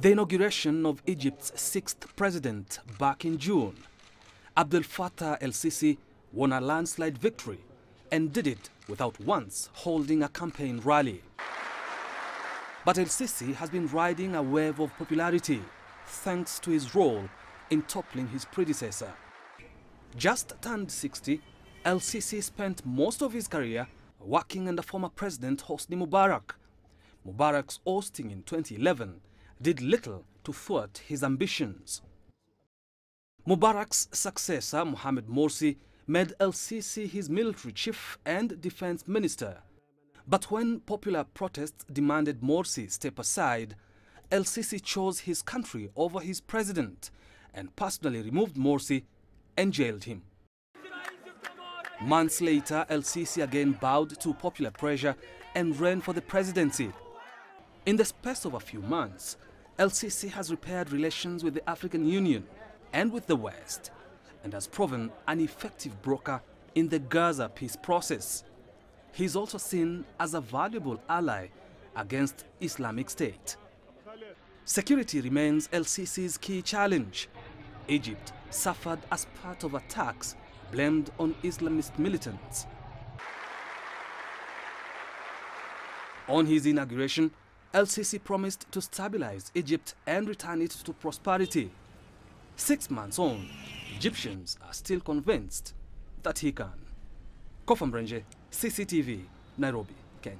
The inauguration of Egypt's sixth president back in June, Abdel Fattah el-Sisi won a landslide victory and did it without once holding a campaign rally. But el-Sisi has been riding a wave of popularity thanks to his role in toppling his predecessor. Just turned 60, el-Sisi spent most of his career working under former President Hosni Mubarak. Mubarak's ousting in 2011 did little to thwart his ambitions. Mubarak's successor, Mohamed Morsi, made el-Sisi his military chief and defense minister. But when popular protests demanded Morsi step aside, el-Sisi chose his country over his president and personally removed Morsi and jailed him. Months later, el-Sisi again bowed to popular pressure and ran for the presidency. In the space of a few months, el-Sisi has repaired relations with the African Union and with the West and has proven an effective broker in the Gaza peace process. He is also seen as a valuable ally against Islamic State. Security remains el-Sisi's key challenge. Egypt suffered as part of attacks blamed on Islamist militants. On his inauguration, el-Sisi promised to stabilize Egypt and return it to prosperity. Six months on, Egyptians are still convinced that he can. Kofam Renje, CCTV, Nairobi, Kenya.